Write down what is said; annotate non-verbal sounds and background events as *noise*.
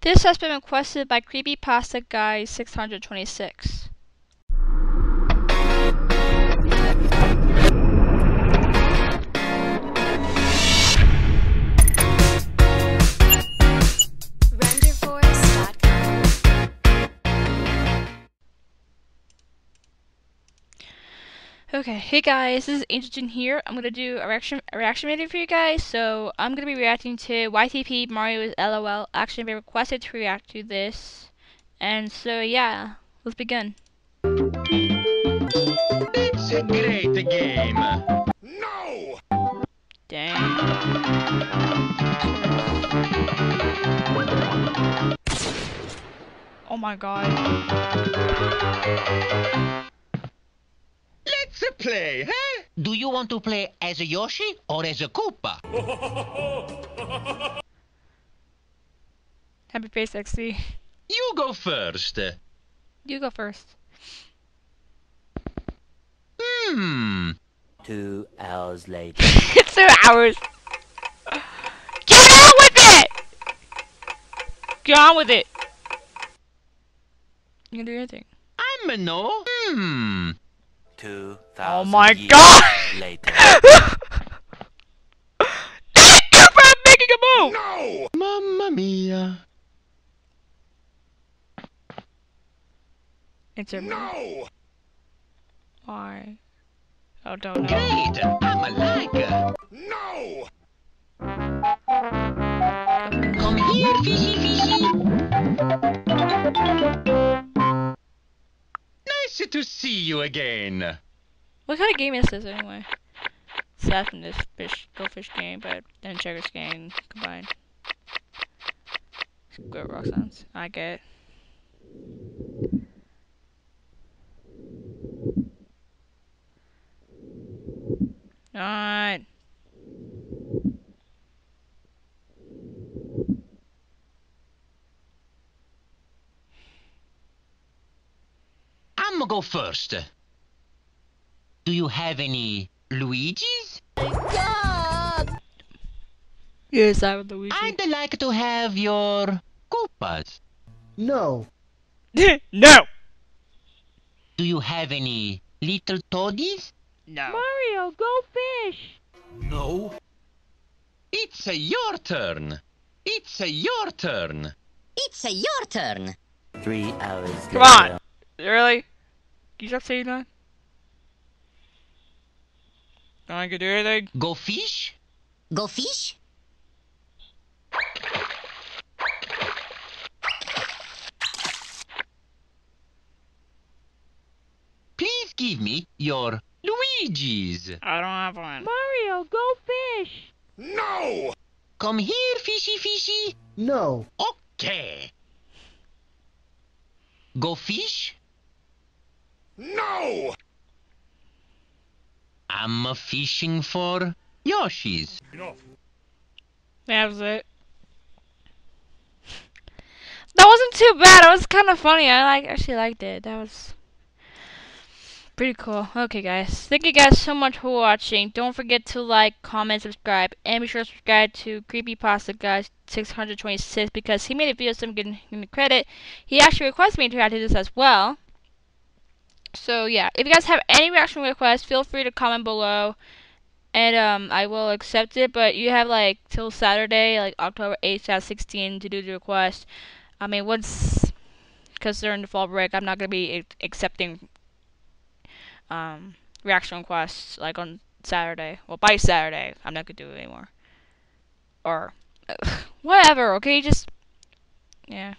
This has been requested by Creepypasta Guy 626. Okay, hey guys, this is Angel here. I'm gonna do a reaction a reaction video for you guys. So I'm gonna be reacting to YTP Mario's LOL. Actually, been requested to react to this, and so yeah, let's begin. It's a great game. No! Dang. Oh my god. Let's play, huh? Do you want to play as a Yoshi or as a Koopa? *laughs* Happy face XC. You go first. You go first. Hmm. Two hours later. it's *laughs* two hours. Get on with it! Get on with it! You can do anything. I'm a no. Hmm. Two Oh thousand my years god! later. *laughs* Thank you for making a move! No! Mamma mia. It's a No! Why? Oh, don't know. Great. I'm a like. No! Come here, fishy fishy. To see you again. What kind of game is this anyway? Aside from this fish, go fish game, but then checkers game combined. Good rock sounds. I get. Alright. I'ma go first. Do you have any Luigi's? Yes, I would Luigi. I'd like to have your Koopas. No. *laughs* no! Do you have any little toadies? No. Mario, go fish! No. It's a your turn. It's a your turn. It's your turn. Three hours Come later. on! Really? Can you stop saying that? I can do anything? Go fish? Go fish? Please give me your Luigi's. I don't have one. Mario, go fish! No! Come here, fishy fishy. No. Okay. Go fish? No! I'm a fishing for Yoshi's. That was it. That wasn't too bad. It was kind of funny. I like actually liked it. That was pretty cool. Okay, guys. Thank you guys so much for watching. Don't forget to like, comment, subscribe, and be sure to subscribe to Creepy Creepypasta Guys 626 because he made a video, so I'm getting him the credit. He actually requested me to add to this as well. So yeah, if you guys have any reaction requests, feel free to comment below and um, I will accept it. But you have like till Saturday, like October 8th at 16, to do the request. I mean, once because they're in the fall break, I'm not gonna be accepting um, reaction requests like on Saturday. Well, by Saturday, I'm not gonna do it anymore. Or *laughs* whatever. Okay, just yeah.